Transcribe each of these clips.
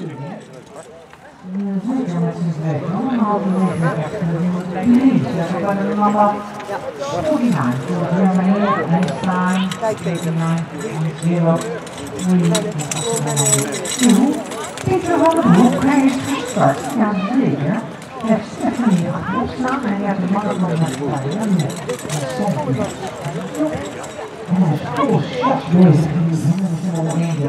Er. Forty-nine. Zero. Peter van den Hoek, hij is gestart. Ja, zeker. Hij heeft Stephanie afgestaan en hij heeft de marathon met Brian. En hij is shot bezig. En handen zijn al in de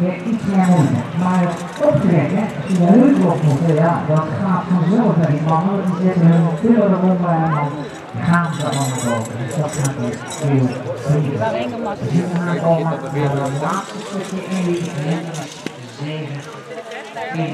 weer iets meer moeite. Maar optrekken, als je de heuvel op moet, ja, dat gaat vanzelf bij die mannen. Die zetten hun pillen eronder en dan gaan ze allemaal boven. Dus dat gaat weer heel zeker. Dus hier gaan we allemaal naar het laatste stukje in die 7, 1,